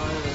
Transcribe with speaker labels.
Speaker 1: Bye.